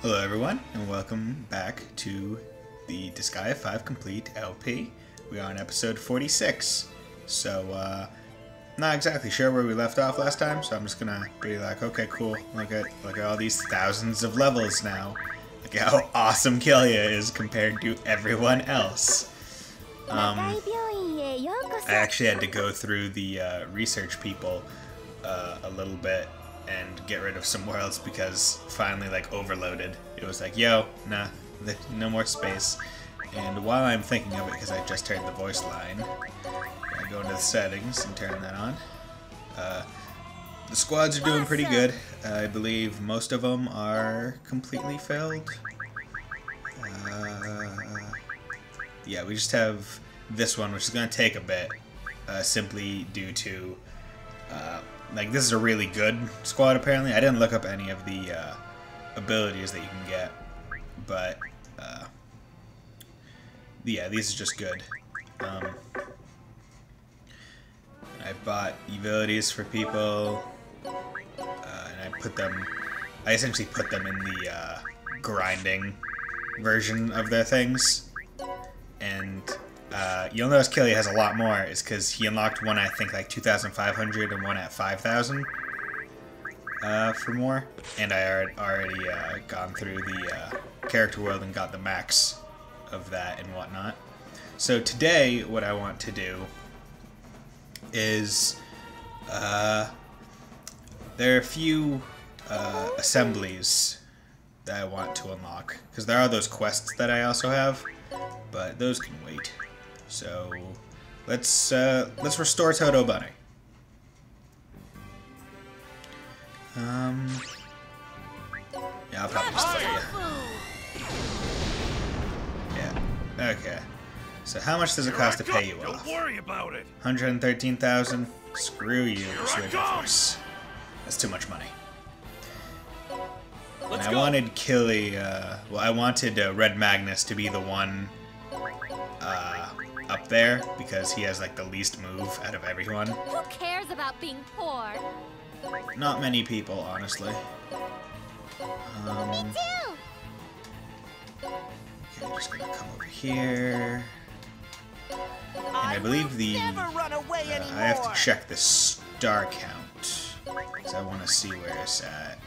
Hello everyone, and welcome back to the Disgaea 5 Complete LP. We are on episode 46. So, uh, not exactly sure where we left off last time, so I'm just gonna be like, okay, cool, look at look at all these thousands of levels now. Look at how awesome Killia is compared to everyone else. Um, I actually had to go through the uh, research people uh, a little bit and get rid of some worlds because finally like overloaded. It was like, yo, nah, no more space. And while I'm thinking of it, because I just turned the voice line, I go into the settings and turn that on. Uh, the squads are doing pretty good. Uh, I believe most of them are completely filled. Uh, yeah, we just have this one, which is going to take a bit, uh, simply due to, uh, like, this is a really good squad, apparently. I didn't look up any of the uh, abilities that you can get, but, uh, yeah, these are just good. Um, I bought abilities for people, uh, and I put them, I essentially put them in the uh, grinding version of their things, and uh, you'll notice Killia has a lot more, is because he unlocked one I think like 2,500 and one at 5,000 uh, for more, and I already uh, gone through the uh, character world and got the max of that and whatnot. So today, what I want to do is uh, there are a few uh, assemblies that I want to unlock because there are those quests that I also have, but those can wait. So let's uh, let's restore Toto Bunny. Um, yeah, I'll probably just throw you. Yeah. Okay. So how much does it cost to pay you off? Don't worry about it. 113,000. Screw you, Switch Force. That's too much money. And I wanted Killy, uh, well, I wanted uh, Red Magnus to be the one uh, up there because he has like the least move out of everyone. Who cares about being poor? Not many people, honestly. Um, Me too. okay, just gonna come over here. And I believe the Never run away uh. I have to check the star count because I want to see where it's at.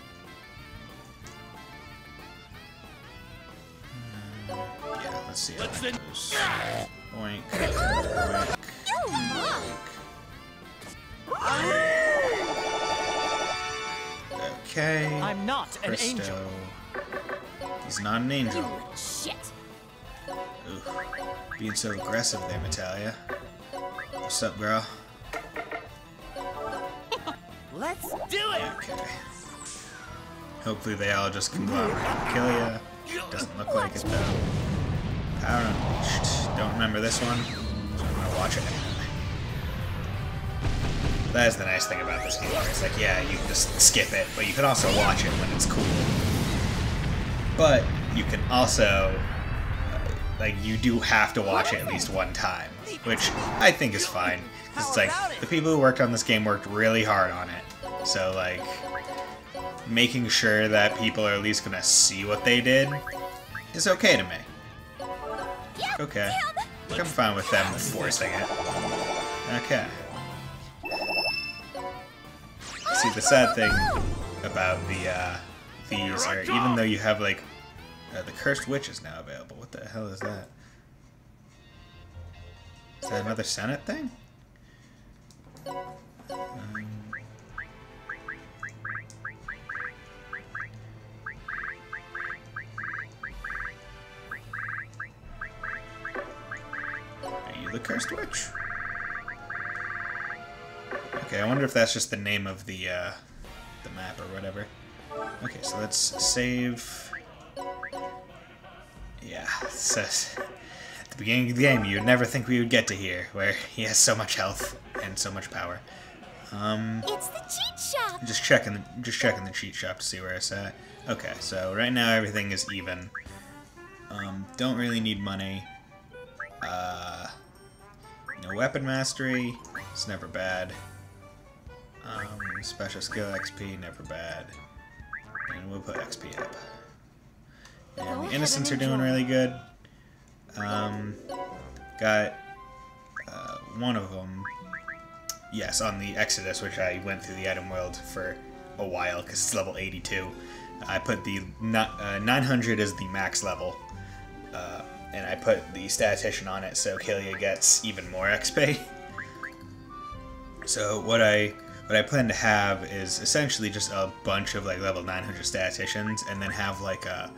Uh, yeah, let's see how Let's that in- goes. Oink, oink, oink. Okay. I'm not an Christo. angel. He's not an angel. You shit. Ooh, being so aggressive there, Natalia. What's up, girl? Let's do it. Okay. Hopefully they all just conglomerate and kill ya. Doesn't look like it though. I don't. Don't remember this one, I'm gonna watch it. That is the nice thing about this game. It's like, yeah, you can just skip it, but you can also watch it when it's cool. But you can also, uh, like, you do have to watch it at least one time, which I think is fine. It's like the people who worked on this game worked really hard on it, so like making sure that people are at least gonna see what they did is okay to me. Okay. I'm fine with them forcing it. Okay. See, the sad thing about the, uh, these are, even though you have, like, uh, the Cursed Witch is now available. What the hell is that? Is that another Senate thing? Um, the Cursed Witch? Okay, I wonder if that's just the name of the uh, the map or whatever. Okay, so let's save. Yeah, it says at the beginning of the game, you'd never think we would get to here, where he has so much health and so much power. Um, It's the cheat shop. just checking, the, just checking the cheat shop to see where it's at. Okay, so right now everything is even. Um, don't really need money. Uh, know, weapon mastery, it's never bad. Um, special skill XP, never bad. And we'll put XP up. And the innocents are doing really good. Um, got uh, one of them. Yes, on the Exodus, which I went through the item world for a while because it's level 82. I put the uh, 900 as the max level, uh, and I put the statistician on it so Killia gets even more XP. So what I what I plan to have is essentially just a bunch of like level 900 statisticians, and then have like a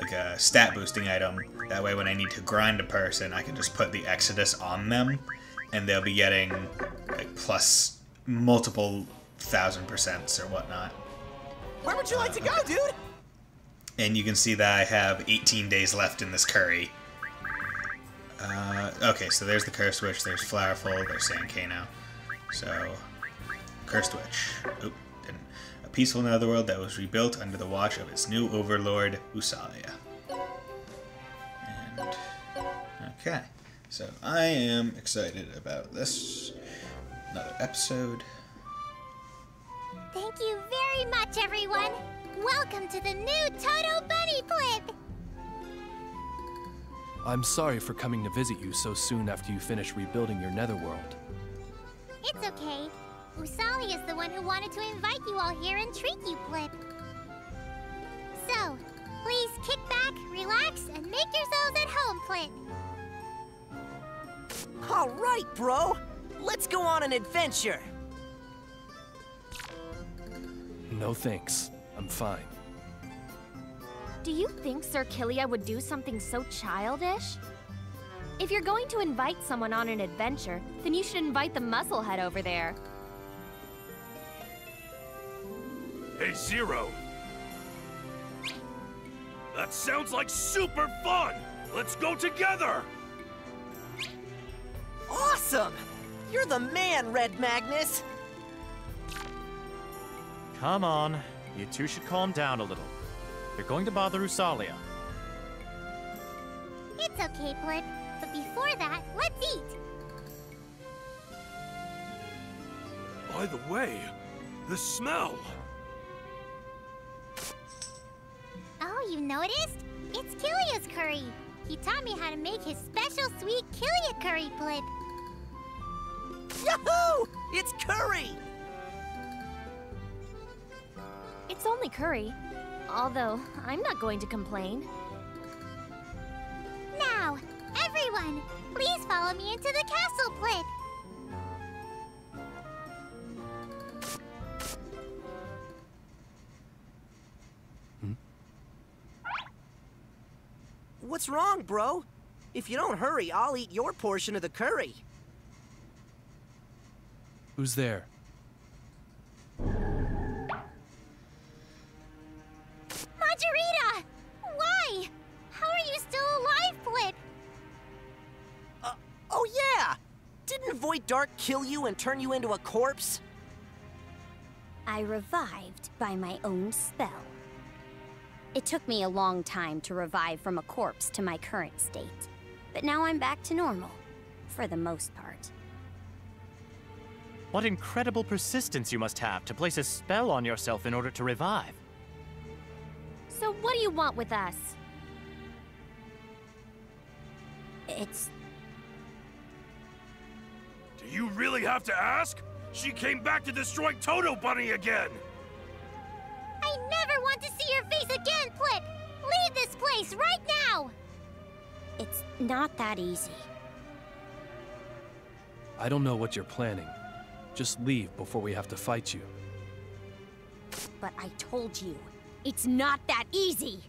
like a stat boosting item. That way, when I need to grind a person, I can just put the Exodus on them, and they'll be getting like plus multiple thousand percents or whatnot. Where would you like to go, uh, dude? And you can see that I have 18 days left in this curry. Uh, okay, so there's the Cursed Witch, there's Flowerful, there's Sankano. So, Cursed Witch. Oop, didn't. A peaceful netherworld that was rebuilt under the watch of its new overlord, Usalia. And, okay. So, I am excited about this. Another episode. Thank you very much, everyone. Welcome to the new Toto Bunny Blip. I'm sorry for coming to visit you so soon after you finish rebuilding your netherworld. It's okay. Usalia is the one who wanted to invite you all here and treat you, Blip. So, please kick back, relax, and make yourselves at home, Flip. All right, bro. Let's go on an adventure. No thanks. I'm fine. Do you think Sir Killia would do something so childish? If you're going to invite someone on an adventure, then you should invite the musclehead over there. Hey, Zero. That sounds like super fun! Let's go together! Awesome! You're the man, Red Magnus. Come on, you two should calm down a little. You're going to bother Usalia. It's okay, Blip. But before that, let's eat. By the way, the smell. Oh, you noticed? It's Killia's curry. He taught me how to make his special sweet Killia curry, Blip. Yahoo! It's curry! It's only curry. Although, I'm not going to complain. Now, everyone, please follow me into the castle, Blip. Hmm? What's wrong, bro? If you don't hurry, I'll eat your portion of the curry. Who's there? Kill you and turn you into a corpse? I revived by my own spell. It took me a long time to revive from a corpse to my current state, but now I'm back to normal, for the most part. What incredible persistence you must have to place a spell on yourself in order to revive. So what do you want with us? It's. Do you really have to ask? She came back to destroy Toto Bunny again! I never want to see your face again, Blip! Leave this place right now! it's not that easy. I don't know what you're planning. Just leave before we have to fight you. But I told you, it's not that easy!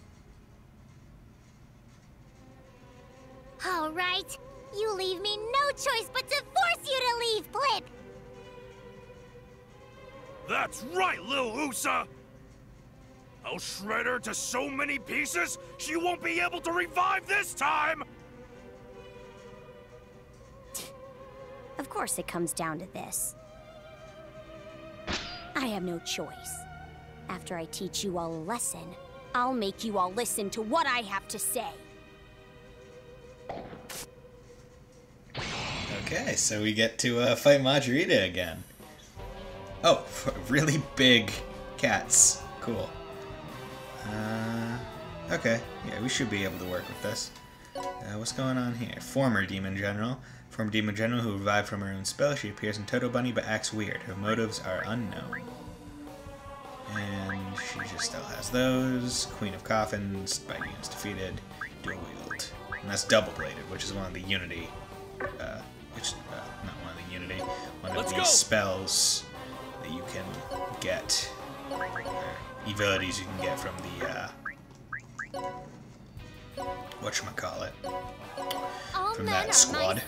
All right. You leave me no choice but to force you to leave, Blip! That's right, Lil Usa! I'll shred her to so many pieces, she won't be able to revive this time! Of course, it comes down to this. I have no choice. After I teach you all a lesson, I'll make you all listen to what I have to say. Okay, so we get to uh, fight Margarita again. Oh, really big cats. Cool. Uh, okay, yeah, we should be able to work with this. Uh, what's going on here? Former Demon General. Former Demon General who revived from her own spell. She appears in Toto Bunny but acts weird. Her motives are unknown. And she just still has those. Queen of Coffins, by units defeated, dual wield. And that's double bladed, which is one of the Unity, uh, Let's the go. spells that you can get, or abilities you can get from the, uh, whatchamacallit. All From men that are squad.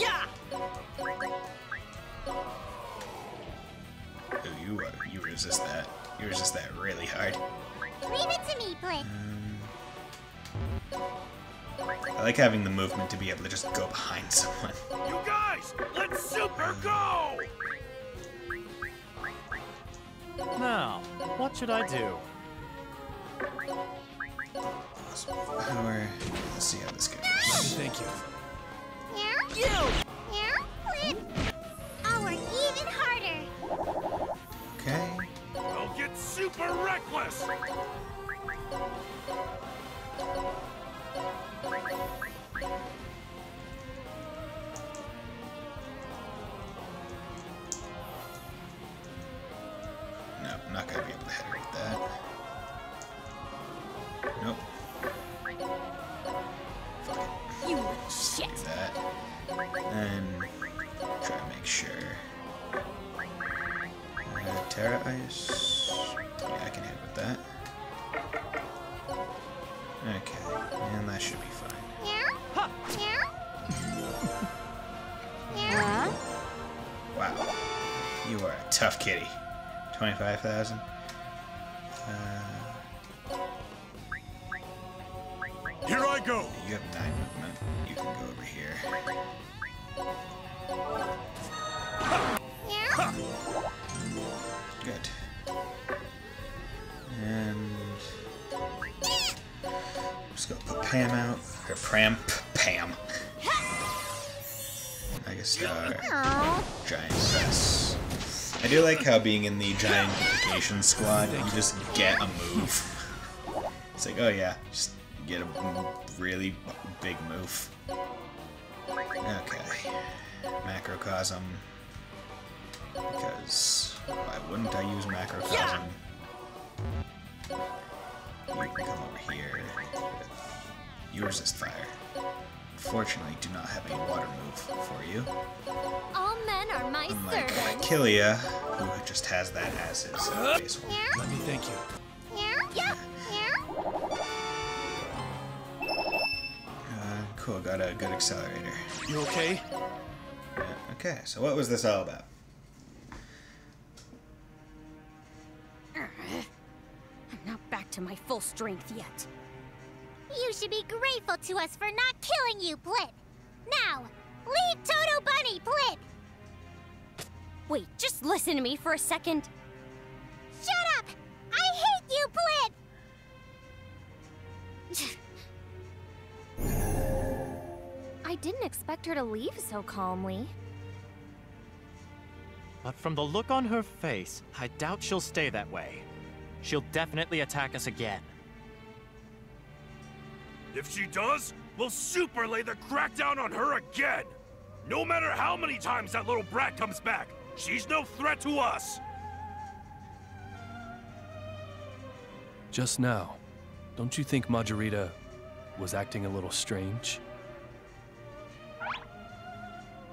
Yeah! Ooh, you, uh, you resist that. You resist that really hard. Leave it to me, Blip. I like having the movement to be able to just go behind someone. You guys, let's super go! Now, what should I do? Power. Let's see how this goes. Thank you. Yeah? You! Yeah? Blip? Oh, we're even harder. Okay. I'll get super reckless! Terra Ice. Yeah, I can hit with that. And that should be fine. Yeah? Yeah? Wow. You are a tough kitty. 25,000. Pram, Pam. Megastar, Oh. Uh, giant Press. I do like how being in the Giant Squad, you just get a move. It's like, oh yeah, just get a really big move. Okay. Macrocosm. Because why wouldn't I use Macrocosm? You can come over here. You resist fire. Unfortunately, do not have a water move for you. All men are my Unlike servants. Killia, who just has that as his uh, base one. Yeah? Let me thank you. Yeah? Yeah. Yeah? Uh, cool, got a good accelerator. You okay? Yeah, okay, so what was this all about? I'm not back to my full strength yet. You should be grateful to us for not killing you, Blip. Now, leave Toto Bunny, Blip. Wait, just listen to me for a second. Shut up! I hate you, Blip. I didn't expect her to leave so calmly. But from the look on her face, I doubt she'll stay that way. She'll definitely attack us again. If she does, we'll super lay the crackdown on her again! No matter how many times that little brat comes back, she's no threat to us! Just now, don't you think Majorita was acting a little strange?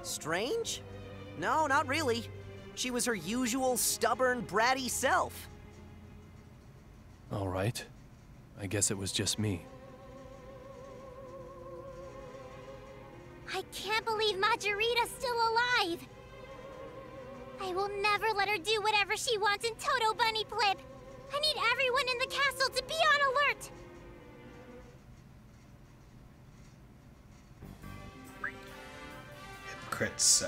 Strange? No, not really. She was her usual stubborn, bratty self. All right. I guess it was just me. Can't believe Majorita's still alive. I will never let her do whatever she wants in Toto Bunny Blip. I need everyone in the castle to be on alert. Crit Psy.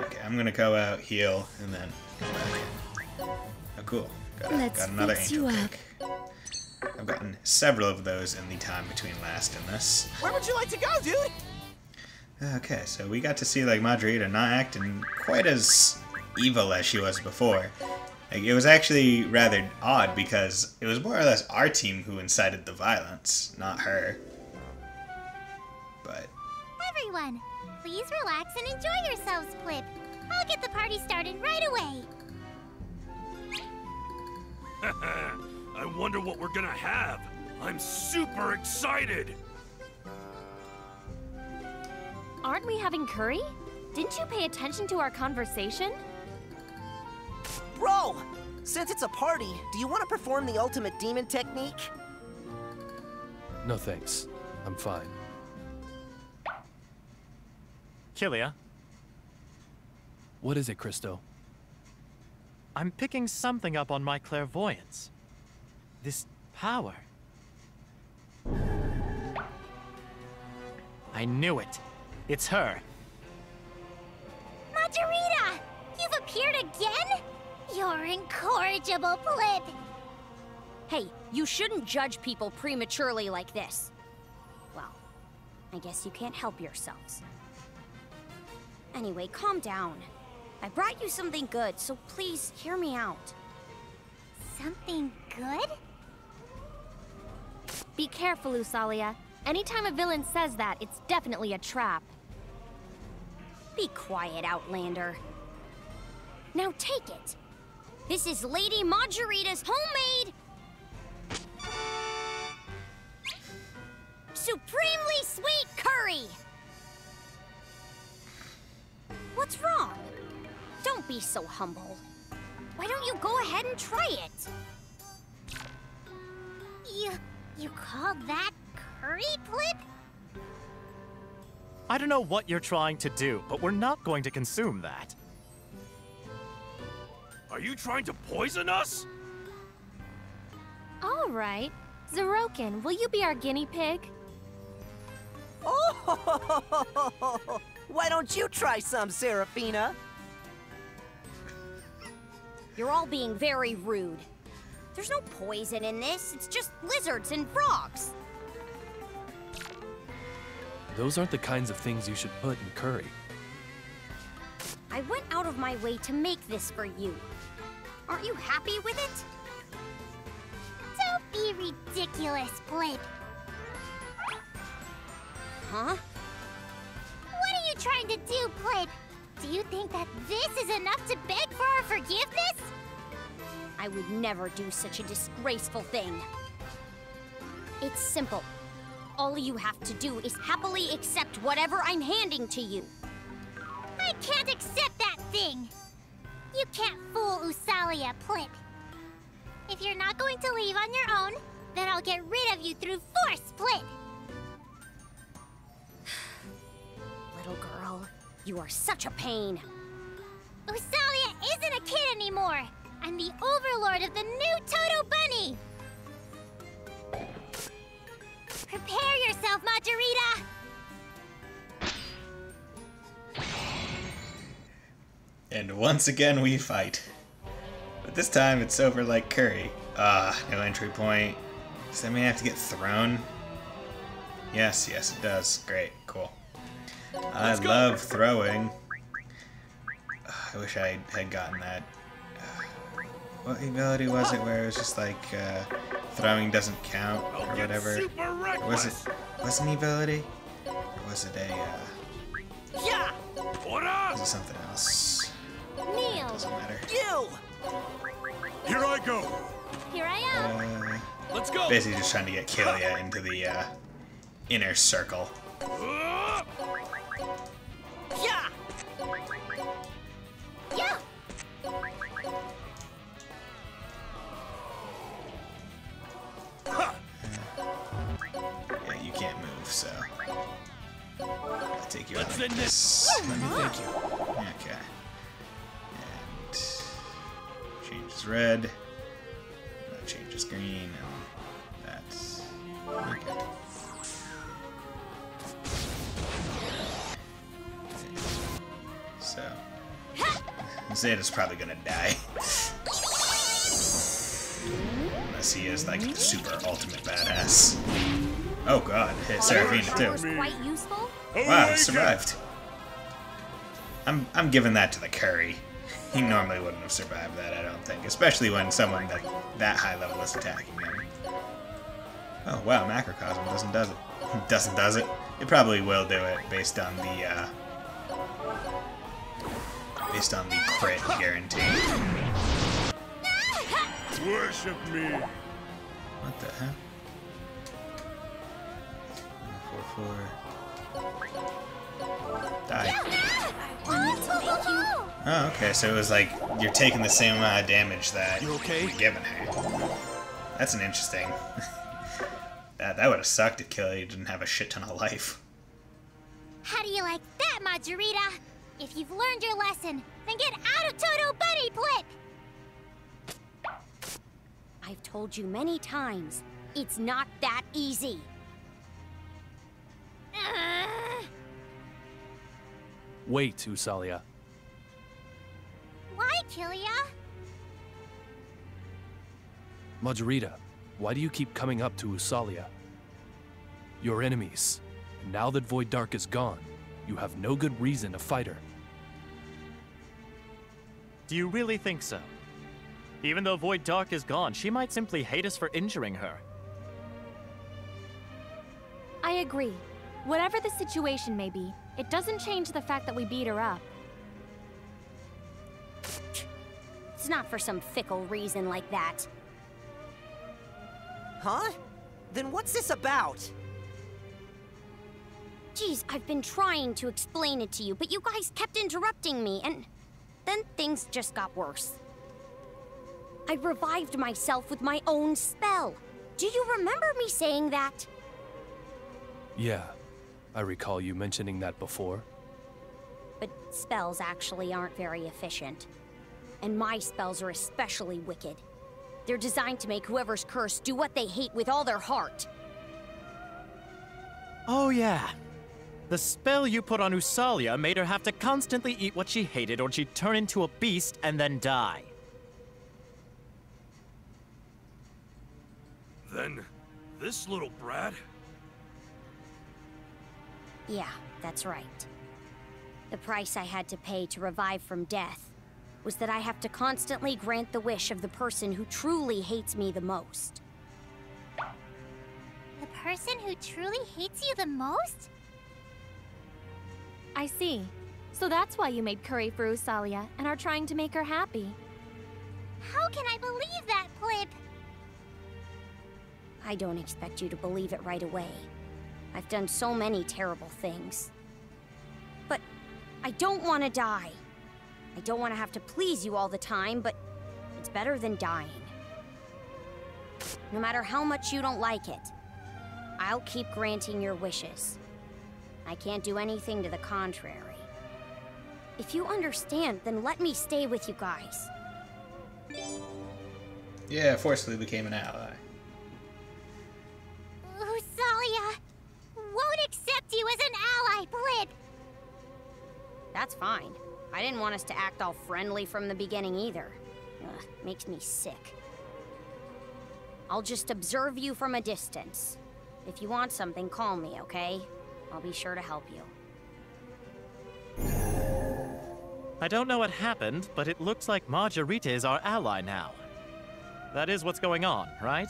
Okay, I'm gonna go out, heal, and then come back. Oh, cool. Got, a- Let's got another angel you up. cake. I've gotten several of those in the time between last and this. Where would you like to go, dude? Okay, so we got to see like Margarita not acting quite as evil as she was before. Like, it was actually rather odd because it was more or less our team who incited the violence, not her. But Everyone, please relax and enjoy yourselves, Plip. I'll get the party started right away. I wonder what we're gonna have. I'm super excited. Aren't we having curry? Didn't you pay attention to our conversation? Bro! Since it's a party, do you want to perform the ultimate demon technique? No thanks. I'm fine. Killia, What is it, Christo? I'm picking something up on my clairvoyance. This power. I knew it. It's her. Majorita! You've appeared again? You're incorrigible, Plip. Hey, you shouldn't judge people prematurely like this. Well, I guess you can't help yourselves. Anyway, calm down. I brought you something good, so please hear me out. Something good? Be careful, Usalia. Anytime a villain says that, it's definitely a trap. Be quiet, Outlander. Now take it. This is Lady Majorita's homemade... Supremely sweet curry! What's wrong? Don't be so humble. Why don't you go ahead and try it? You... you call that curry, I don't know what you're trying to do, but we're not going to consume that. Are you trying to poison us? All right. Zeroken, will you be our guinea pig? Oh! Why don't you try some, Seraphina? You're all being very rude. There's no poison in this, it's just lizards and frogs. Those aren't the kinds of things you should put in curry. I went out of my way to make this for you. Aren't you happy with it? Don't be ridiculous, Plip. Huh? What are you trying to do, Plip? Do you think that this is enough to beg for our forgiveness? I would never do such a disgraceful thing. It's simple. All you have to do is happily accept whatever I'm handing to you. I can't accept that thing! You can't fool Usalia, Plip. If you're not going to leave on your own, then I'll get rid of you through force, Plip! Little girl, you are such a pain. Usalia isn't a kid anymore! I'm the overlord of the new Toto Bunny! Prepare yourself, Majorita! And once again we fight. But this time it's over like Curry. Ah, no entry point. Does that mean I have to get thrown? Yes, yes it does. Great, cool. I love throwing. Ah, I wish I had gotten that. Ah, What ability was it where it was just like uh, throwing doesn't count or whatever? Or was it was it an ability? Or was it a uh, Yeah! What was up? it something else? Neil, Doesn't matter. You! Here I go. here I am. Uh, Let's go. basically just trying to get Killia into the uh, inner circle. Uh, Yeah! Yeah! So I'll take you Let's out like this. Let me thank you. Okay. And changes red. That changes green, and that's okay. So Zeta's probably gonna die. Unless he is like super ultimate badass. Oh god, hit Seraphina too. quite useful. Wow, I survived. I'm I'm giving that to the curry. he normally wouldn't have survived that, I don't think. Especially when someone that, that high level is attacking him. Oh, wow, Macrocosm doesn't does it. doesn't does it. It probably will do it based on the, uh... Based on the crit guarantee. Worship me. What the heck? Four, four. Die. Oh, okay, so it was like you're taking the same amount of damage that You okay? you're giving her. That's an interesting. that that would have sucked to kill you. You didn't have a shit ton of life. How do you like that, Majorita? If you've learned your lesson, then get out of Toto Bunny Blip! I've told you many times, it's not that easy. Ugh. Wait, Usalia. Why, Killia? Majorita, why do you keep coming up to Usalia? Your enemies. Now that Void Dark is gone, you have no good reason to fight her. Do you really think so? Even though Void Dark is gone, she might simply hate us for injuring her. I agree. Whatever the situation may be, it doesn't change the fact that we beat her up. It's not for some fickle reason like that. Huh? Then what's this about? Geez, I've been trying to explain it to you, but you guys kept interrupting me, and then things just got worse. I revived myself with my own spell. Do you remember me saying that? Yeah, I recall you mentioning that before. But spells actually aren't very efficient. And my spells are especially wicked. They're designed to make whoever's cursed do what they hate with all their heart. Oh, yeah. The spell you put on Usalia made her have to constantly eat what she hated or she'd turn into a beast and then die. Then, this little brat? Yeah, that's right. The price I had to pay to revive from death was that I have to constantly grant the wish of the person who truly hates me the most. The person who truly hates you the most? I see. So that's why you made curry for Usalia and are trying to make her happy. How can I believe that, Blip? I don't expect you to believe it right away. I've done so many terrible things. But I don't want to die. I don't want to have to please you all the time, but it's better than dying. No matter how much you don't like it, I'll keep granting your wishes. I can't do anything to the contrary. If you understand, then let me stay with you guys. Yeah, forcefully became an ally. Accept you as an ally, Blip. That's fine. I didn't want us to act all friendly from the beginning either. Ugh, makes me sick. I'll just observe you from a distance. If you want something, call me, okay? I'll be sure to help you. I don't know what happened, but it looks like Majorita is our ally now. That is what's going on, right?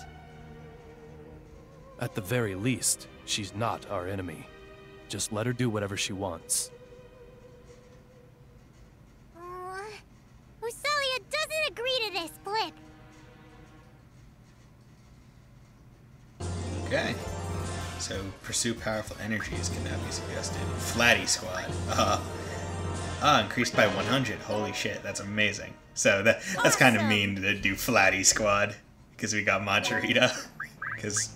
At the very least, she's not our enemy. Just let her do whatever she wants. Uh, Usalia doesn't agree to this, Blip. Okay. So pursue powerful energies can now be suggested. Flatty Squad. Uh, ah, increased by 100. Holy shit, that's amazing. So that that's kind of mean to do Flatty Squad because we got Majorita. Because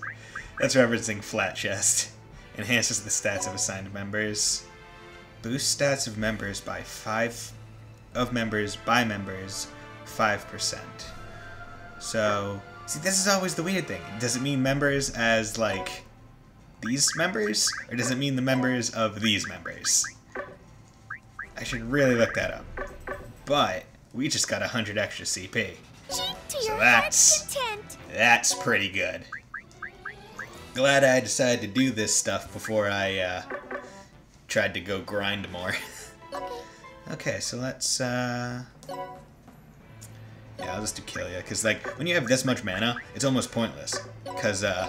that's referencing Flat Chest. Enhances the stats of assigned members. Boosts stats of members by 5 of members by members 5%. So, see, this is always the weird thing. Does it mean members as, like, these members? Or does it mean the members of these members? I should really look that up. But, we just got a 100 extra CP. So that's- That's pretty good. Glad I decided to do this stuff before I, uh, tried to go grind more. Okay, so let's, uh... Yeah, I'll just do Killia, because, like, when you have this much mana, it's almost pointless. Because, uh,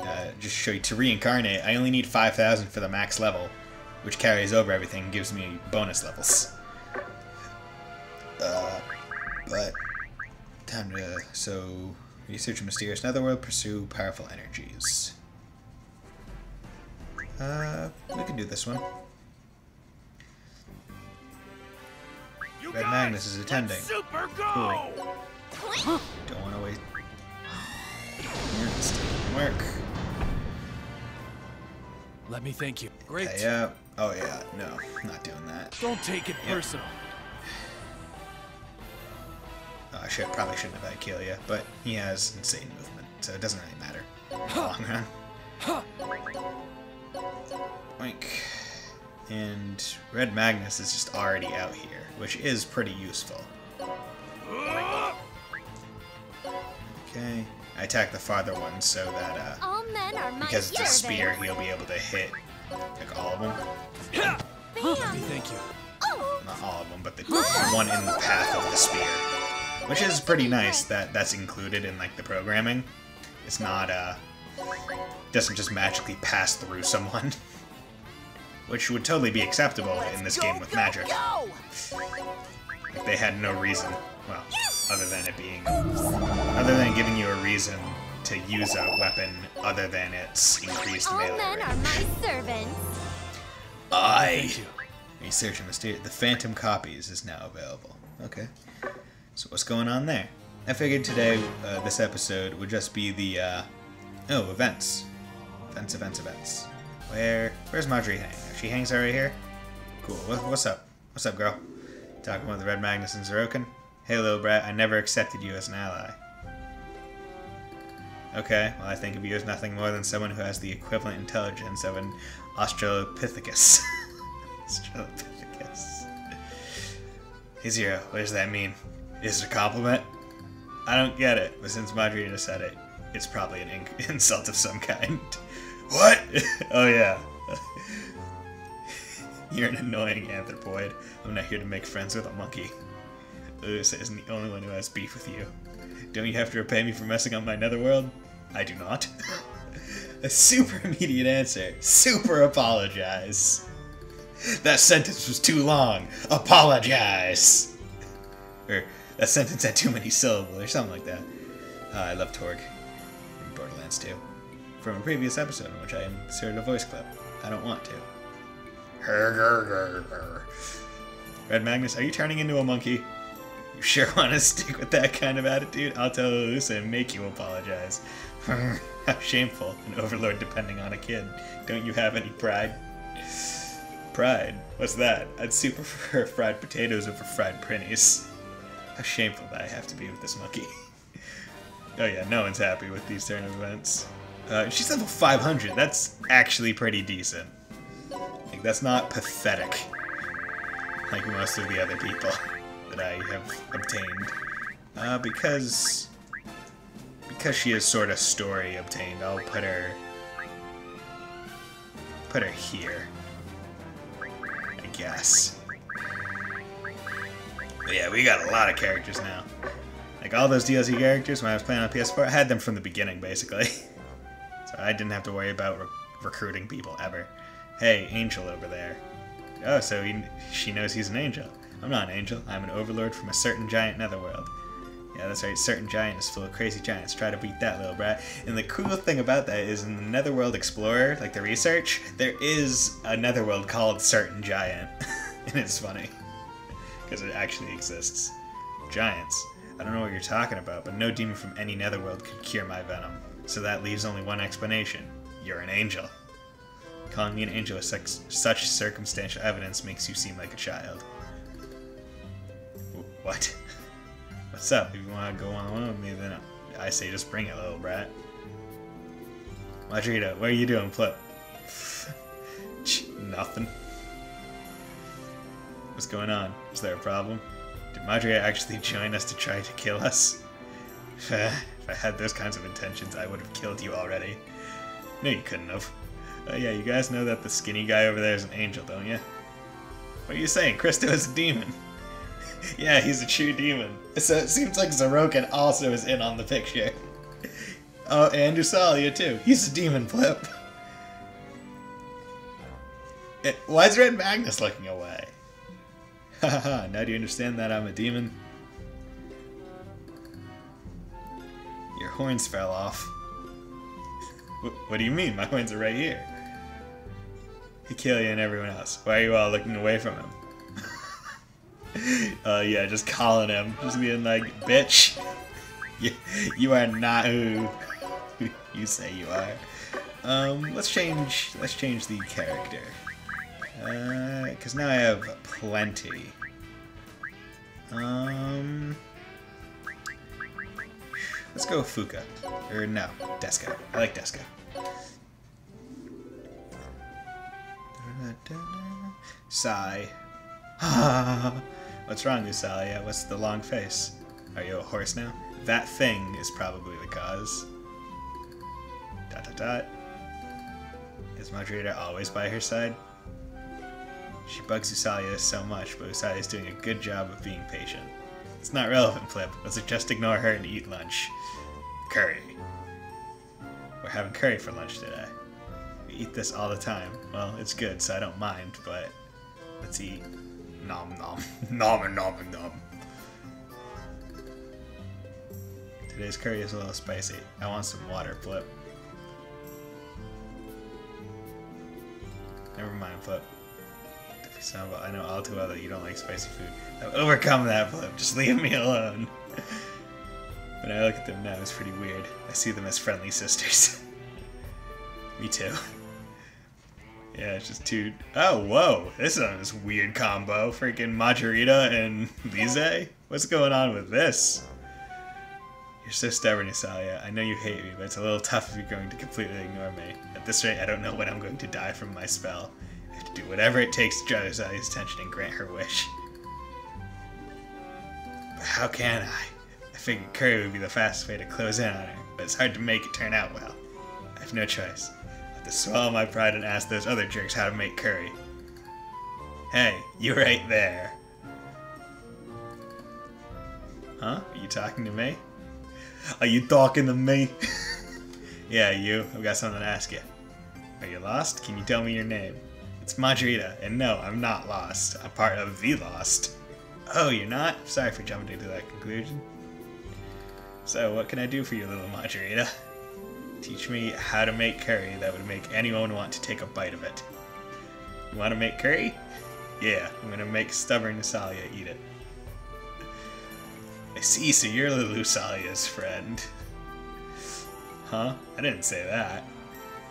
uh, just show you, to reincarnate, I only need 5,000 for the max level, which carries over everything and gives me bonus levels. Uh, but, time to, so, research a mysterious netherworld, pursue powerful energies. Uh, we can do this one. You Red Magnus is attending. super go! Don't want to waste. Yeah, this didn't work. Let me thank you. Great. Hey, uh, oh yeah, no, not doing that. Don't take it Yep. personal. I should probably shouldn't have had Killia, but he has insane movement, so it doesn't really matter in the long run. Oink. And Red Magnus is just already out here, which is pretty useful. Okay, I attack the farther one so that, uh, All men are my because it's a spear, he'll be able to hit, like, all of them. Bam! thank you. not all of them, but the one in the path of the spear, which is pretty nice that that's included in like the programming. It's not uh, doesn't just magically pass through someone, which would totally be acceptable in this game with magic. If they had no reason, well, other than it being, other than giving you a reason to use a weapon other than its increased All melee men are my servants. I Thank. Research and Mysterious. The Phantom Copies is now available. Okay. So what's going on there? I figured today, uh, this episode would just be the, uh, oh, events. Events, events, events. Where, where's Marjorie hanging? She hangs out right here? Cool. What, what's up? What's up, girl? Talking with the Red Magnus and Zeroken? Hey, little brat, I never accepted you as an ally. Okay, well, I think of you as nothing more than someone who has the equivalent intelligence of an Australopithecus. Australopithecus. Hey, Zero, what does that mean? Is it a compliment? I don't get it, but since Majorita said it, it's probably an in- insult of some kind. What? oh, yeah. You're an annoying anthropoid. I'm not here to make friends with a monkey. Ursa isn't the only one who has beef with you. Don't you have to repay me for messing up my netherworld? I do not. a super immediate answer. Super apologize. That sentence was too long. Apologize. Or that sentence had too many syllables, or something like that. Uh, I love Torgue in Borderlands 2. From a previous episode in which I inserted a voice clip. I don't want to. Red Magnus, are you turning into a monkey? You sure want to stick with that kind of attitude? I'll tell Lusa and make you apologize. How shameful, an overlord depending on a kid. Don't you have any pride? Pride? What's that? I'd super prefer fried potatoes over fried prinnies. How shameful that I have to be with this monkey. oh yeah, no one's happy with these turn events. Uh, she's level 500. That's actually pretty decent. Like, that's not pathetic. Like most of the other people that I have obtained. Uh, because... Because she is sort of story obtained, I'll put her... Put her here. I guess. But yeah, we got a lot of characters now. Like all those DLC characters when I was playing on PS4, I had them from the beginning, basically. so I didn't have to worry about re recruiting people ever. Hey, Angel over there. Oh, so he, she knows he's an angel. I'm not an angel. I'm an overlord from a certain giant netherworld. Yeah, that's right. Certain giant is full of crazy giants. Try to beat that, little brat. And the cool thing about that is in the Netherworld Explorer, like the research, there is a netherworld called Certain Giant. and it's funny. Because it actually exists. Giants. I don't know what you're talking about, but no demon from any netherworld could cure my venom. So that leaves only one explanation. You're an angel. Calling me an angel with such, circumstantial evidence makes you seem like a child. What? What's up? If you want to go on with me, then I say just bring it, little brat. Majorita, what are you doing, Flip? Nothing. What's going on? Is there a problem? Did Majorita actually join us to try to kill us? Uh, if I had those kinds of intentions, I would have killed you already. No, you couldn't have. Oh yeah, you guys know that the skinny guy over there is an angel, don't you? What are you saying? Christo is a demon. yeah, he's a true demon. So it seems like Zeroken also is in on the picture. Oh, and Usalia too. He's a demon, Flip. It, why is Red Magnus looking away? Haha, now do you understand that I'm a demon? Your horns fell off. Wh- what do you mean? My horns are right here. Hekilia and everyone else. Why are you all looking away from him? uh, yeah, just calling him. Just being like, bitch. You, you are not who you say you are. Um, let's change, let's change the character. Uh, cause now I have plenty. Um, let's go Fuka. Or no, Desco. I like Desco. Sigh. What's wrong, Usalia? What's the long face? Are you a horse now? That thing is probably the cause. Dot dot dot. Is Majorita always by her side? She bugs Usalia so much, but Usalia's doing a good job of being patient. It's not relevant, Flip. Let's just ignore her and eat lunch. Curry. We're having curry for lunch today. We eat this all the time. Well, it's good, so I don't mind, but let's eat. Nom nom. nom nom nom. Today's curry is a little spicy. I want some water, Flip. Never mind, Flip. Well, I know all too well that you don't like spicy food. I've overcome that, Flip. Just leave me alone. when I look at them now, it's pretty weird. I see them as friendly sisters. me too. Yeah, it's just two. Oh, whoa! This is this weird combo. Freaking Majorita and Lise. What's going on with this? You're so stubborn, Usalia. I know you hate me, but it's a little tough if you're going to completely ignore me. At this rate, I don't know when I'm going to die from my spell. To do whatever it takes to draw Usalia's attention and grant her wish. But how can I? I figured curry would be the fastest way to close in on her, but it's hard to make it turn out well. I have no choice. I have to swallow my pride and ask those other jerks how to make curry. Hey, you right there. Huh? Are you talking to me? Are you talking to me? yeah, you. I've got something to ask you. Are you lost? Can you tell me your name? It's Majorita, and no, I'm not lost. I'm part of the Lost. Oh, you're not? Sorry for jumping to that conclusion. So, what can I do for you, little Majorita? Teach me how to make curry that would make anyone want to take a bite of it. You want to make curry? Yeah, I'm gonna make stubborn Salia eat it. I see, so you're Usalia's friend. Huh? I didn't say that.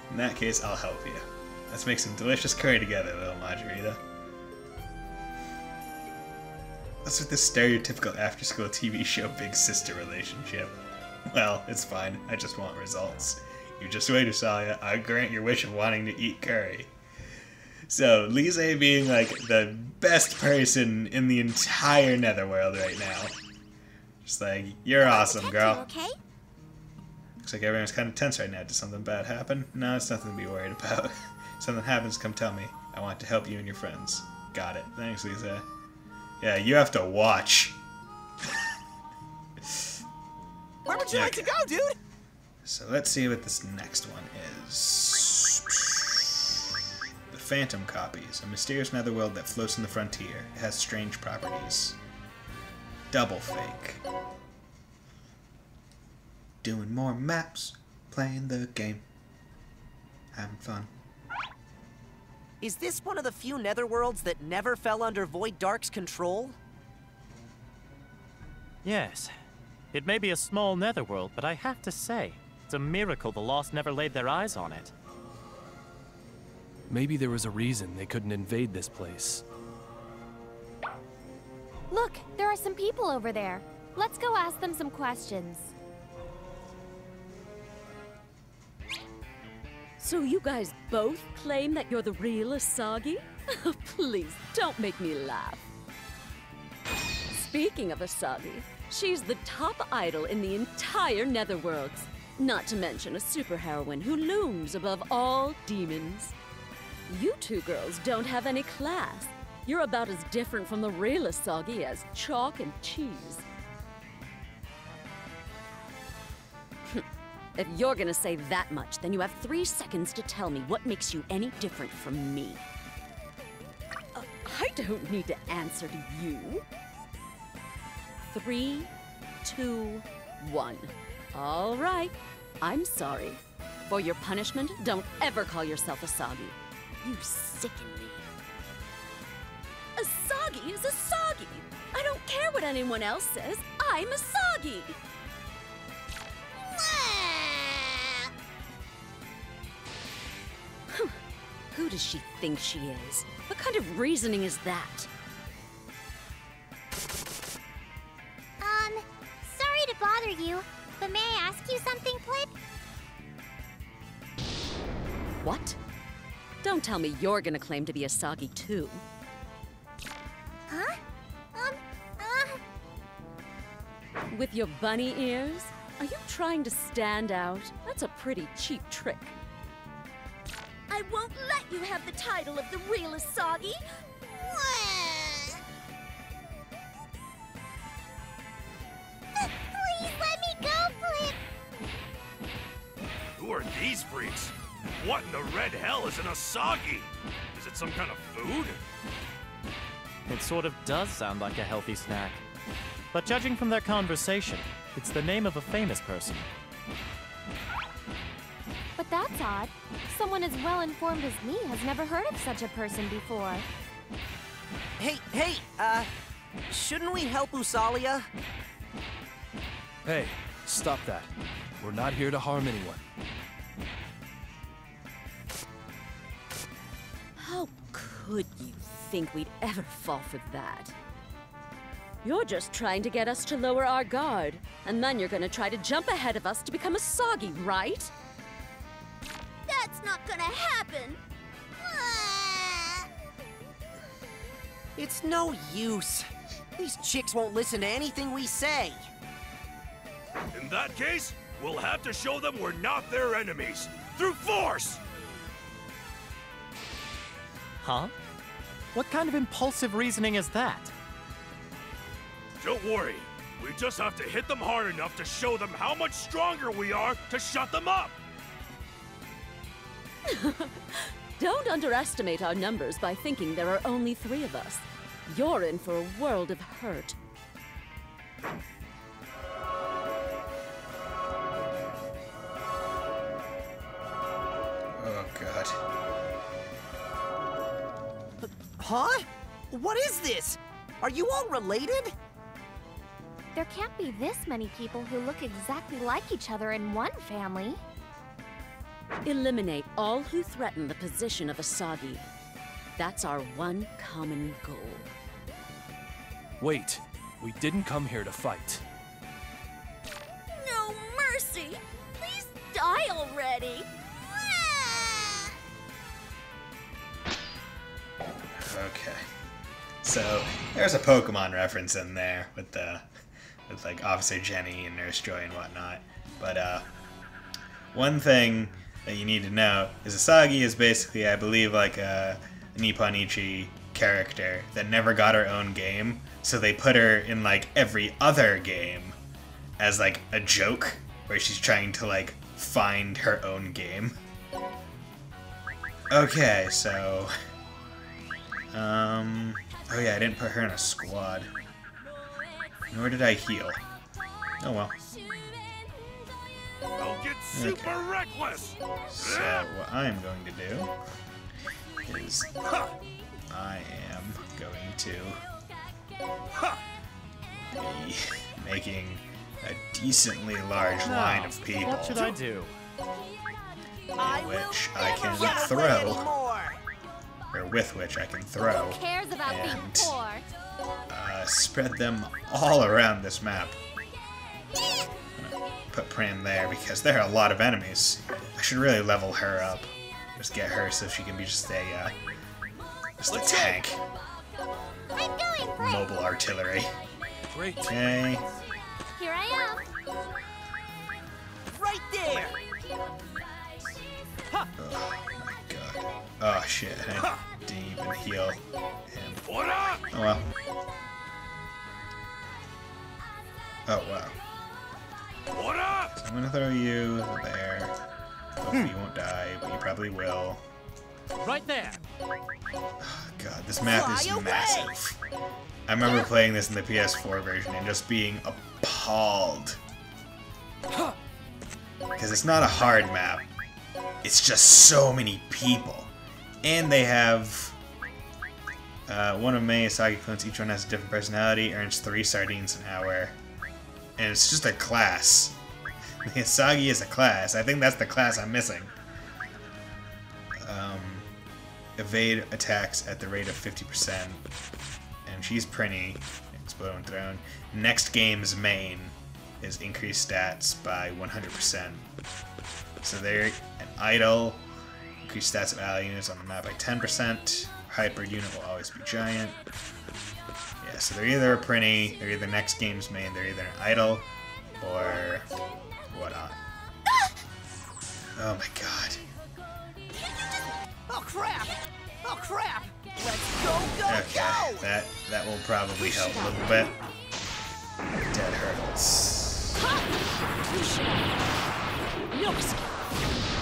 In that case, I'll help you. Let's make some delicious curry together, little Majorita. What's with this stereotypical after-school TV show big sister relationship? Well, it's fine. I just want results. You just wait, Usalia. I grant your wish of wanting to eat curry. So, Lise being like the best person in the entire Netherworld right now. Just like, you're awesome, girl. Okay? Looks like everyone's kind of tense right now. Did something bad happen? No, it's nothing to be worried about. something happens, come tell me. I want to help you and your friends. Got it. Thanks, Lisa. Yeah, you have to watch. Where would you like to go, dude? So let's see what this next one is. The Phantom Copies, a mysterious netherworld that floats in the frontier. It has strange properties. Double fake. Doing more maps, playing the game, having fun. Is this one of the few netherworlds that never fell under Void Dark's control? Yes. It may be a small netherworld, but I have to say, it's a miracle the Lost never laid their eyes on it. Maybe there was a reason they couldn't invade this place. Look, there are some people over there. Let's go ask them some questions. So you guys both claim that you're the real Asagi? Please, don't make me laugh. Speaking of Asagi, she's the top idol in the entire Netherworlds. Not to mention a superheroine who looms above all demons. You two girls don't have any class. You're about as different from the real Asagi as chalk and cheese. If you're gonna say that much, then you have three seconds to tell me what makes you any different from me. Uh, I don't need to answer to you. Three, two, one. All right. I'm sorry. For your punishment, don't ever call yourself Asagi. You sicken me. Asagi is Asagi. I don't care what anyone else says. I'm Asagi. Who does she think she is? What kind of reasoning is that? Um, sorry to bother you, but may I ask you something, Plip? What? Don't tell me you're gonna claim to be Asagi too. Huh? Um, uh... With your bunny ears? Are you trying to stand out? That's a pretty cheap trick. I won't let you have the title of the real Asagi! Please let me go, Plip! Who are these freaks? What in the red hell is an Asagi? Is it some kind of food? It sort of does sound like a healthy snack. But judging from their conversation, it's the name of a famous person. But that's odd. Someone as well informed as me has never heard of such a person before. Hey, hey, uh, shouldn't we help Usalia? Hey, stop that. We're not here to harm anyone. How could you think we'd ever fall for that? You're just trying to get us to lower our guard, and then you're gonna try to jump ahead of us to become Asagi, right? That's not gonna happen! It's no use. These chicks won't listen to anything we say. In that case, we'll have to show them we're not their enemies. Through force! Huh? What kind of impulsive reasoning is that? Don't worry. We just have to hit them hard enough to show them how much stronger we are to shut them up. Don't underestimate our numbers by thinking there are only three of us. You're in for a world of hurt. Oh god. Huh? What is this? Are you all related? There can't be this many people who look exactly like each other in one family. Eliminate all who threaten the position of Asagi. That's our one common goal. Wait, we didn't come here to fight. No mercy! Please die already! Okay. So there's a Pokemon reference in there with the with like Officer Jenny and Nurse Joy and whatnot. But uh one thing that you need to know is Asagi is basically, I believe, like a Nippon Ichi character that never got her own game, so they put her in like every other game as like a joke where she's trying to like find her own game. Okay, so um oh yeah, I didn't put her in a squad. Nor did I heal. Oh well. I'll get super Okay. reckless! So what I'm going to do is I am going to be making a decently large line of people, What should I do? I which I can throw, or with which I can throw, Who cares about being and uh, spread them all around this map. Put Pram there because there are a lot of enemies. I should really level her up. Just get her so she can be just a, uh, just a tank. I'm going, Mobile artillery. Great. Okay. Here I am. Right there! Oh my god. Oh shit, I didn't even heal him. Oh well. Oh wow. What up? I'm gonna throw you there. Hopefully you won't die, but you probably will. Right there. God, this map is massive. I remember playing this in the PS4 version and just being appalled. Because it's not a hard map. It's just so many people. And they have uh, one of May Asagi clones. Each one has a different personality. Earns three sardines an hour. And it's just a class. The is a class. I think that's the class I'm missing. Um, evade attacks at the rate of 50%. And she's Prinny. Exploding Throne. Next game's main is increased stats by 100%. So they're an idol. Increased stats of ally units on the map by 10%. Hyper unit will always be giant. Yeah, so they're either a Prinny, they're either next game's main, they're either an idol, or whatnot. Oh my god. Oh crap! Oh crap! Let's go, go, Okay, go! that that will probably help a little bit. Dead hurdles. No escape.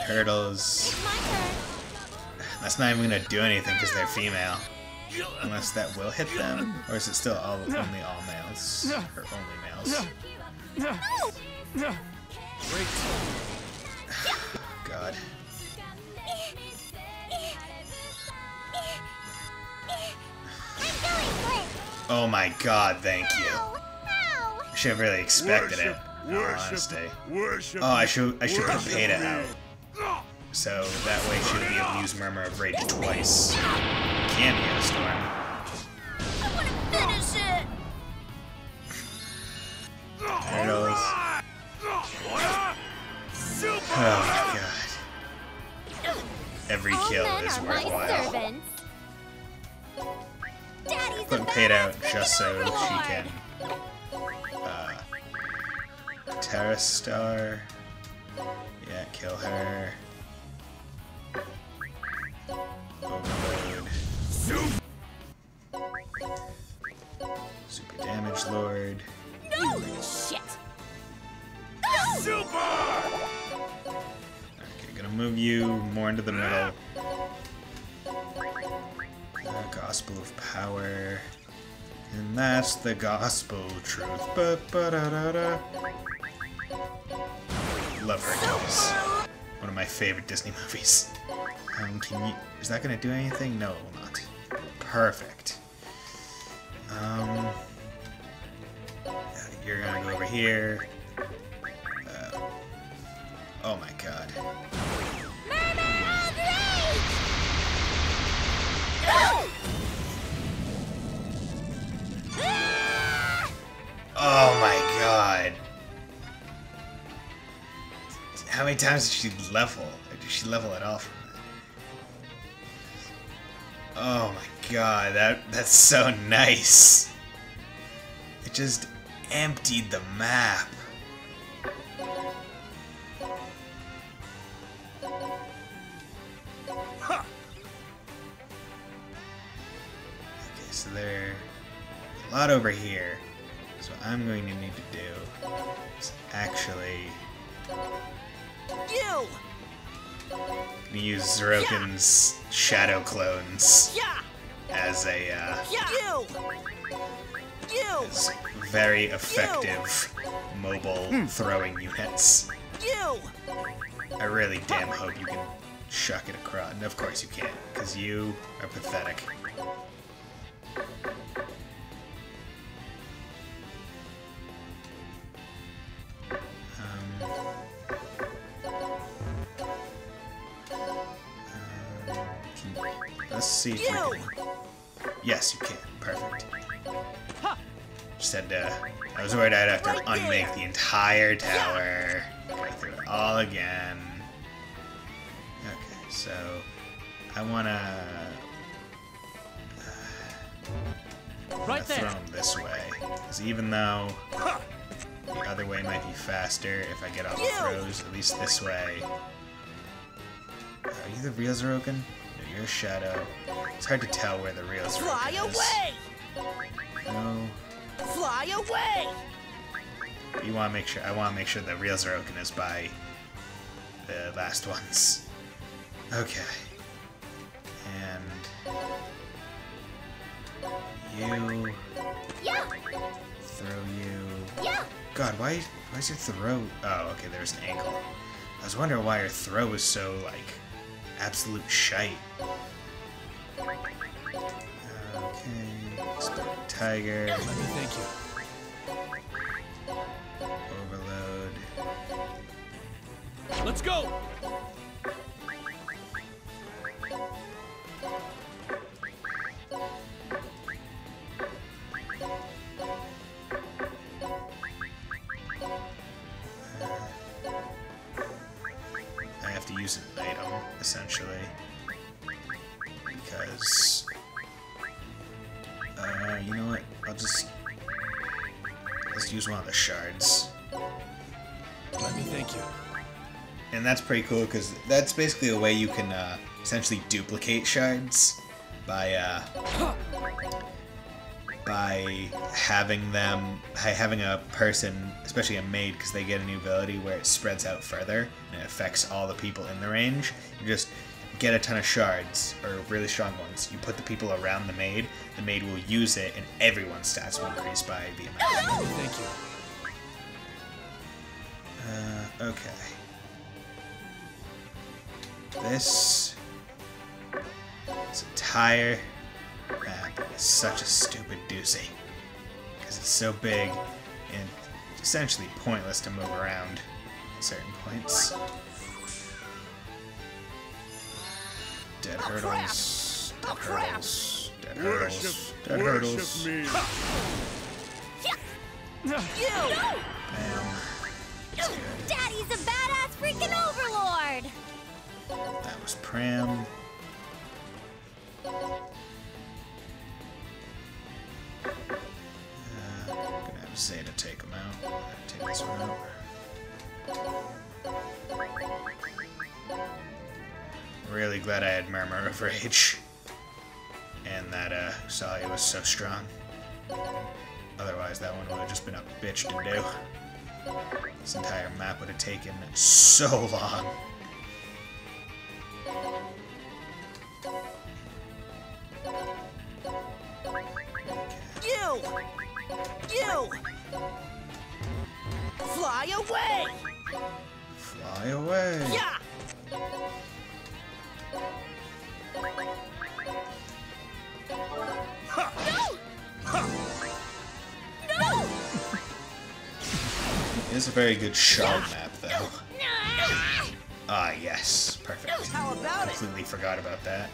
Hurdles, hurdles. That's not even gonna do anything because they're female. Unless that will hit them, or is it still all only all males or only males? God. I'm going, Flip. Oh my God! Thank you. I should have really expected it. honesty. Oh, I should I should put Peta out. So that way she'll be able to use Murmur of Rage twice. Can Cameo Storm. Finish it! Hurdles. Oh my god. Every kill is worthwhile. Putting Pate out just so she can uh, Tera Star. Yeah, kill her. Overload. Super Damage Lord. No! Shit! Super Okay, gonna move you more into the middle. Uh, gospel of Power. And that's the gospel truth. Ba -ba -da -da -da. Love Hercules. One of my favorite Disney movies. Um, can you... Is that gonna do anything? No, not. Perfect. Um... You're gonna go over here. Uh, oh my god. Oh my How many times did she level? Or did she level at all? Oh my god, that that's so nice. It just emptied the map. Okay, so there a lot over here. Throwing units. You! I really damn hope you can shuck it across. And of course you can't, because you are pathetic. Um, um, let's see if we can. Yes, you can. Perfect. Just had to. I was worried I'd have to Right there. unmake the entire tower. Go through it all again. Okay, So I want to uh, Right throw there. him this way. Because even though the other way might be faster if I get all the Ew. throws, at least this way. Are you the real Zeroken? No, you're a shadow. It's hard to tell where the real Zeroken Fly is. away! No. Fly away! You want to make sure. I want to make sure the real Zeroken is by the last ones. Okay. And you Yeah! throw you. Yeah! God, why? Why is your throw? Oh, okay. There's an ankle. I was wondering why your throw was so like absolute shite. Okay. Tiger. Let me thank you. Overload. Let's go! That's pretty cool, because that's basically a way you can, uh, essentially duplicate shards by, uh... By having them, by having a person, especially a maid, because they get a new ability where it spreads out further and it affects all the people in the range. You just get a ton of shards, or really strong ones. You put the people around the maid, the maid will use it, and everyone's stats will increase by the amount. Thank you. Uh, okay. This is a tire map is such a stupid doozy. Because it's so big and essentially pointless to move around at certain points. Dead Oh, crap. hurdles. Dead Oh, hurdles. Dead hurdles. Dead hurdles. You! Bam. That's good. Daddy's a badass freaking overlord! That was Pram. Uh, Zeta take him out. Take this one out. Really glad I had Murmur of Rage. And that uh, Salia was so strong. Otherwise, that one would have just been a bitch to do. This entire map would have taken so long. You! You! Fly away! Fly away. Yeah! Ha. No! Ha. No! It is a very good shard map, though. Ah, yes. Perfect. How about it? Completely forgot about that.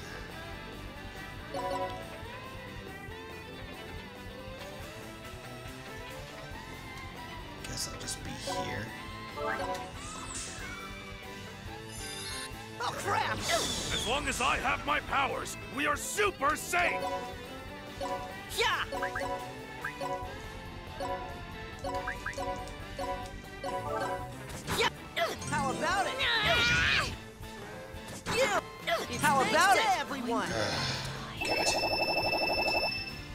Guess I'll just be here. Oh crap! As long as I have my powers, we are super safe! Yeah! Yeah! How about it? You! How about it, everyone?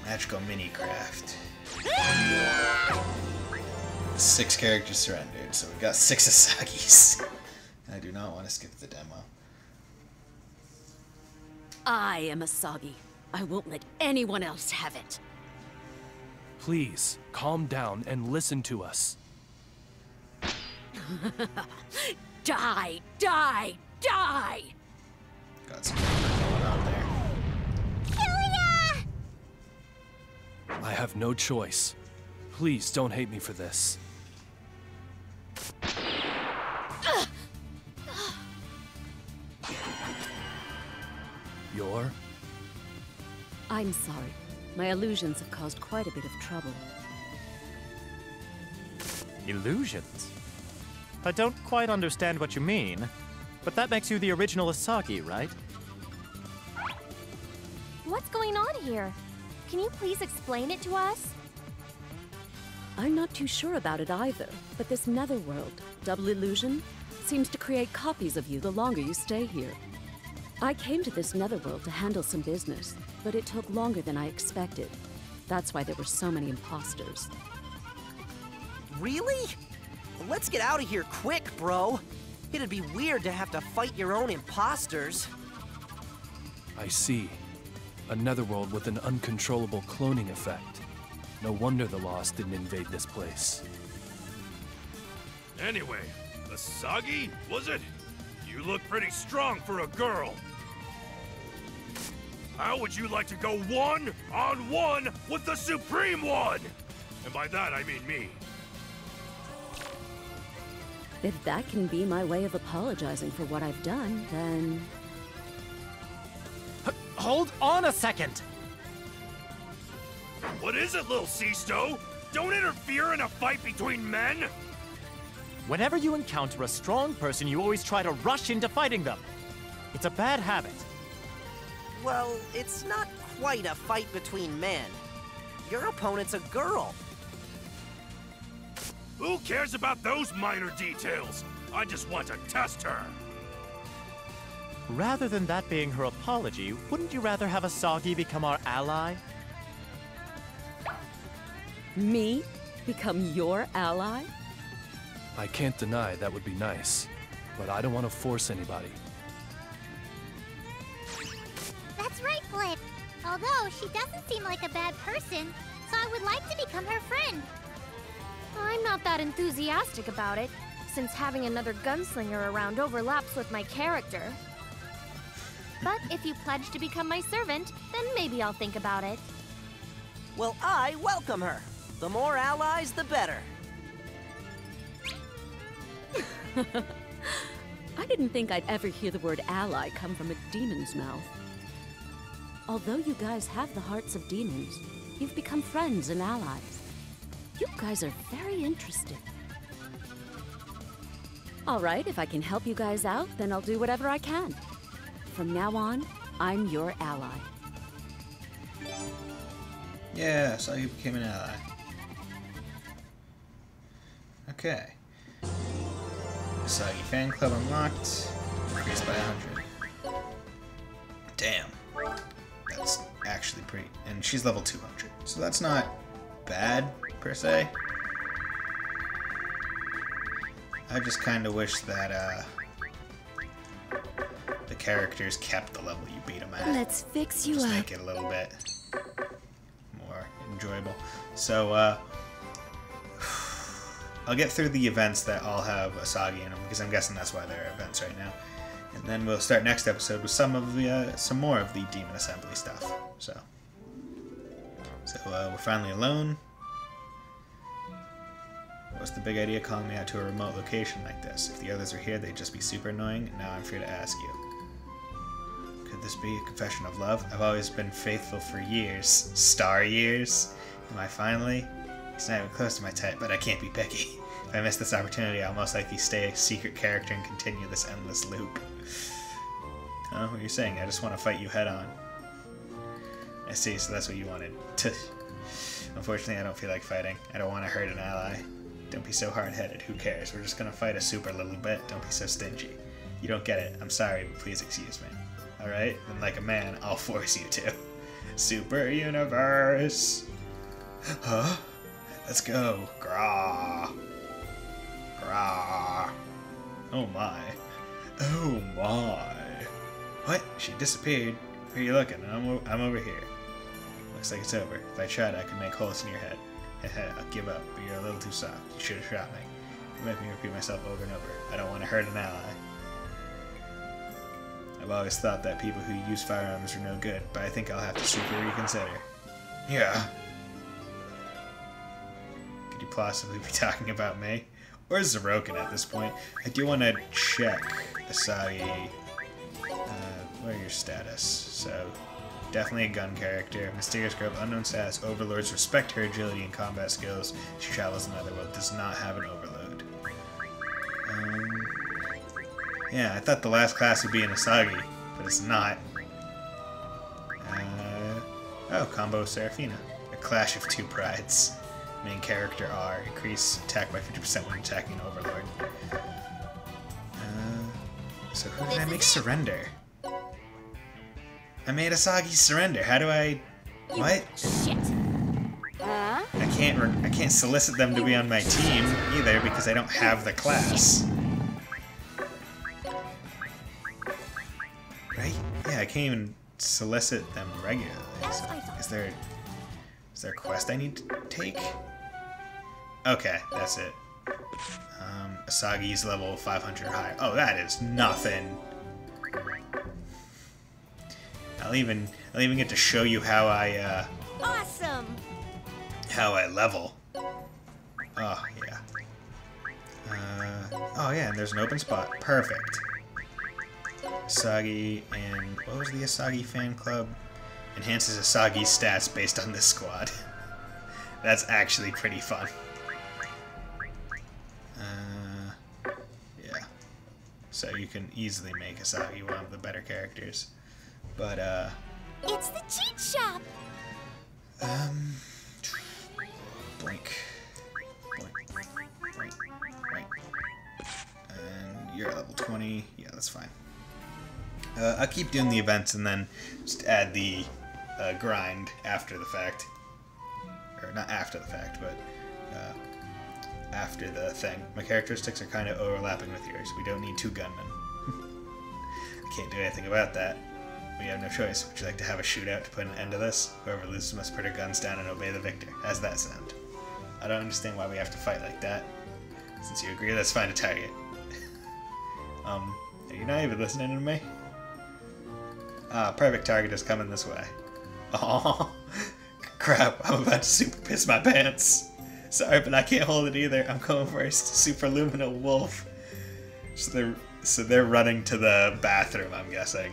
Magical mini craft. Six characters surrendered, so we got six Asagis. I do not want to skip the demo. I am Asagi. I won't let anyone else have it. Please, calm down and listen to us. Die! Die! Die! Got some going on there. Killia! I have no choice. Please don't hate me for this. You're? I'm sorry. My illusions have caused quite a bit of trouble. Illusions? I don't quite understand what you mean. But that makes you the original Asagi, right? What's going on here? Can you please explain it to us? I'm not too sure about it either, but this netherworld, Double Illusion, seems to create copies of you the longer you stay here. I came to this netherworld to handle some business, but it took longer than I expected. That's why there were so many imposters. Really? Well, let's get out of here quick, bro. It'd be weird to have to fight your own imposters. I see. A netherworld with an uncontrollable cloning effect. No wonder the Lost didn't invade this place. Anyway, Asagi, was it? You look pretty strong for a girl. How would you like to go one on one with the Supreme One? And by that, I mean me. If that can be my way of apologizing for what I've done, then Hold on a second! What is it, little Christo? Don't interfere in a fight between men! Whenever you encounter a strong person, you always try to rush into fighting them. It's a bad habit. Well, it's not quite a fight between men. Your opponent's a girl. Who cares about those minor details? I just want to test her. Rather than that being her apology, wouldn't you rather have Asagi become our ally? me become your ally? I can't deny that would be nice, but I don't want to force anybody. That's right, Flip. Although she doesn't seem like a bad person, so I would like to become her friend. I'm not that enthusiastic about it, since having another gunslinger around overlaps with my character. But if you pledge to become my servant, then maybe I'll think about it. Well, I welcome her. The more allies, the better. I didn't think I'd ever hear the word ally come from a demon's mouth. Although you guys have the hearts of demons, you've become friends and allies. You guys are very interesting. All right, if I can help you guys out, then I'll do whatever I can. From now on, I'm your ally. Yeah, so you became an ally. Okay. Asagi fan club unlocked. Increased by 100. Damn. That's actually pretty. And she's level 200. So that's not bad, per se. I just kind of wish that, uh, the characters kept the level you beat them at. Let's fix you Just up. make it a little bit more enjoyable. So, uh, I'll get through the events that all have Asagi in them because I'm guessing that's why they're events right now, and then we'll start next episode with some of the uh, some more of the Demon Assembly stuff. So, so uh, we're finally alone. What's the big idea calling me out to a remote location like this? If the others are here, they'd just be super annoying. Now I'm free to ask you. Could this be a confession of love? I've always been faithful for years. Star years? Am I finally? It's not even close to my type, but I can't be picky. If I miss this opportunity, I'll most likely stay a secret character and continue this endless loop. Huh? What are you saying? I just want to fight you head on. I see, so that's what you wanted. Unfortunately, I don't feel like fighting. I don't want to hurt an ally. Don't be so hard-headed. Who cares? We're just gonna fight a super little bit. Don't be so stingy. You don't get it. I'm sorry, but please excuse me. Alright? Then like a man, I'll force you to. Super Universe! Huh? Let's go. Grah. Grah. Oh my. Oh my. What? She disappeared. Where are you looking? I'm, I'm over here. Looks like it's over. If I tried, I could make holes in your head. I'll give up, you're a little too soft. You should have shot me. You make me repeat myself over and over. I don't want to hurt an ally. I've always thought that people who use firearms are no good, but I think I'll have to super reconsider. Yeah. Could you possibly be talking about me? Or Zeroken at this point? I do want to check Asagi. Uh, what are your status? So, definitely a gun character. Mysterious girl, unknown status. Overlords respect her agility and combat skills. She travels in the other world. Does not have an overload. Um, Yeah, I thought the last class would be an Asagi, but it's not. Uh, oh, combo Seraphina. A clash of two prides. Main character R. Increase attack by 50% when attacking Overlord. Uh, so who did I make surrender? I made Asagi surrender. How do I... What? Shit. I can't I can't solicit them to be on my team either because I don't have the class. Right? Yeah, I can't even solicit them regularly. So is there is there a quest I need to take? Okay, that's it. Um, Asagi's level 500 high. Oh, that is nothing. I'll even I'll even get to show you how I uh, Awesome. how I level. Oh, yeah. Uh, oh, yeah, and there's an open spot. Perfect. Asagi and... What was the Asagi fan club? Enhances Asagi's stats based on this squad. That's actually pretty fun. Uh, yeah. So you can easily make Asagi one of the better characters. But, uh... It's the cheat shop. Um. Blink. Blink. Blink. Blink. And you're at level 20. Yeah, that's fine. Uh, I'll keep doing the events and then just add the uh, grind after the fact. Or not after the fact, but uh, after the thing. My characteristics are kind of overlapping with yours. We don't need two gunmen. I can't do anything about that. We have no choice. Would you like to have a shootout to put an end to this? Whoever loses must put her guns down and obey the victor. How's that sound? I don't understand why we have to fight like that. Since you agree, let's find a target. um, are you not even listening to me? Ah, perfect target is coming this way. Oh, crap! I'm about to super piss my pants. Sorry, but I can't hold it either. I'm going first. Super Luminal Wolf. So they're so they're running to the bathroom. I'm guessing.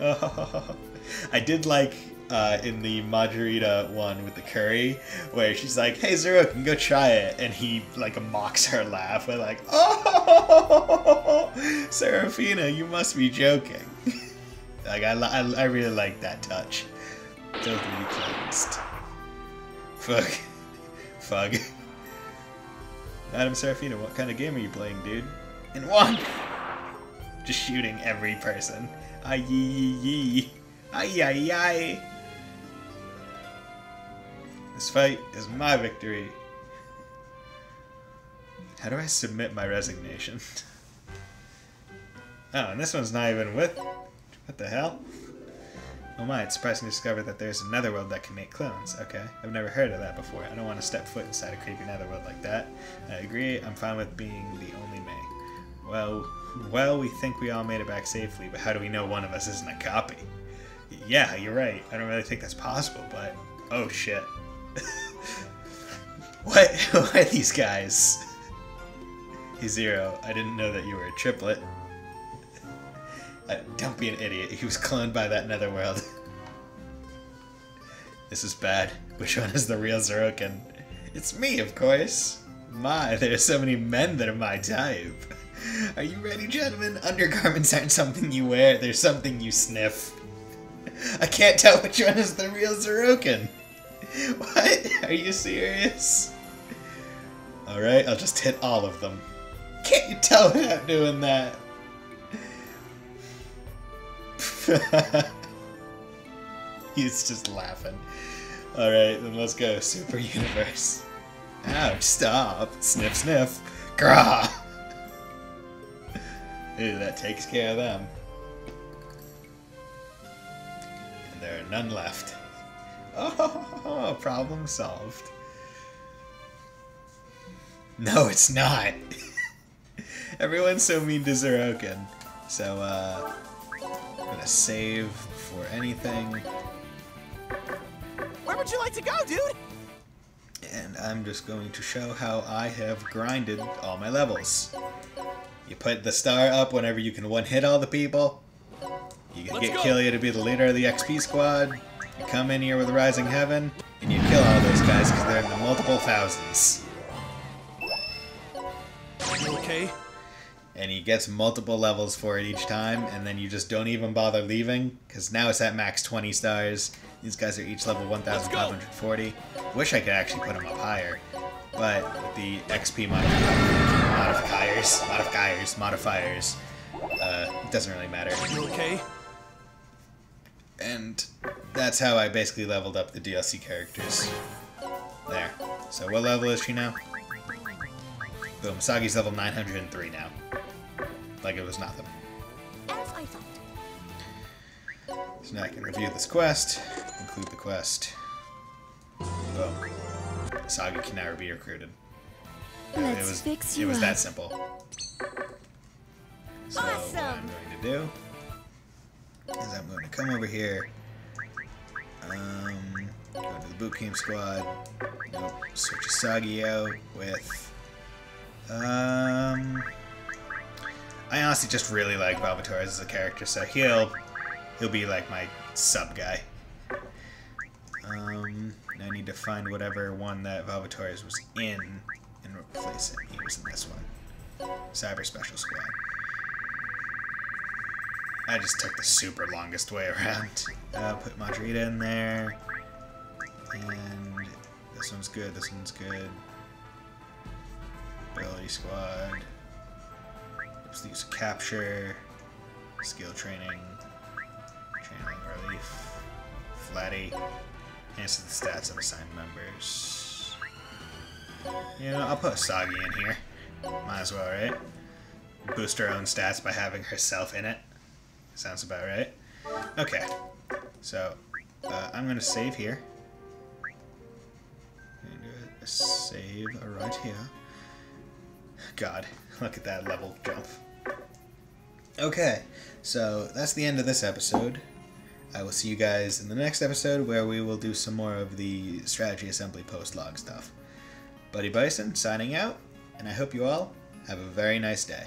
I did like uh, in the Majorita one with the curry, where she's like, "Hey Zero, can go try it," and he like mocks her laugh with like, "Oh, Seraphina, you must be joking." like I, I, I really like that touch. Totally cleansed. Fuck. Fug. Adam Seraphina, what kind of game are you playing, dude? In one. Just shooting every person. Ay yi. Ay ay ay. This fight is my victory. How do I submit my resignation? oh, and this one's not even with. What the hell? Oh my, it's surprising to discover that there's a netherworld that can make clones. Okay, I've never heard of that before. I don't want to step foot inside a creepy netherworld like that. I agree, I'm fine with being the only May. Well, well, we think we all made it back safely, but how do we know one of us isn't a copy? Yeah, you're right. I don't really think that's possible, but... Oh, shit. what? Are these guys? Hey, Zero, I didn't know that you were a triplet. Uh, don't be an idiot. He was cloned by that netherworld. this is bad. Which one is the real Zeroken? It's me, of course. My, there are so many men that are my type. Are you ready, gentlemen? Undergarments aren't something you wear, they're something you sniff. I can't tell which one is the real Zeroken. What? Are you serious? Alright, I'll just hit all of them. Can't you tell without doing that? He's just laughing. Alright, then let's go. Super Universe. Ouch, stop. Sniff, sniff. Grah! That takes care of them. And there are none left. Oh, problem solved. No, it's not. Everyone's so mean to Zeroken. So, uh, I'm gonna save for anything. Where would you like to go, dude? And I'm just going to show how I have grinded all my levels. You put the star up whenever you can one-hit all the people. You can Let's get go. Killia to be the leader of the XP squad. You come in here with Rising Heaven, and you kill all those guys because they're in the multiple thousands. You okay? and he gets multiple levels for it each time, and then you just don't even bother leaving, because now it's at max 20 stars. These guys are each level 1,540. Wish I could actually put them up higher, but the XP modifiers, modifiers, modifiers, uh, it doesn't really matter. You okay? And that's how I basically leveled up the DLC characters. There. So what level is she now? Boom, Sagi's level 903 now. Like it was nothing. As I thought. So now I can review this quest, conclude the quest. Boom. Sagi can now be recruited. Let's it was, fix It you was that simple. So what I'm going to do is I'm going to come over here, um, go to the boot camp squad, nope, switch Asagi out with, um, I honestly just really like Valvatorez as a character, so he'll, he'll be like my sub guy. Um, I need to find whatever one that Valvatorez's was in and replace it. He was in this one. Cyber Special Squad. I just took the super longest way around. Uh, put Madrida in there. And this one's good, this one's good. Ability Squad. Let's use Capture. Skill Training. Channeling Relief. Flatty. Answer the stats of assigned members. You know, I'll put Asagi in here. Might as well, right? Boost her own stats by having herself in it. Sounds about right. Okay, so uh, I'm gonna save here. A save right here. God, look at that level jump. Okay, so that's the end of this episode. I will see you guys in the next episode where we will do some more of the strategy assembly post log stuff. Buddy Bison signing out, and I hope you all have a very nice day.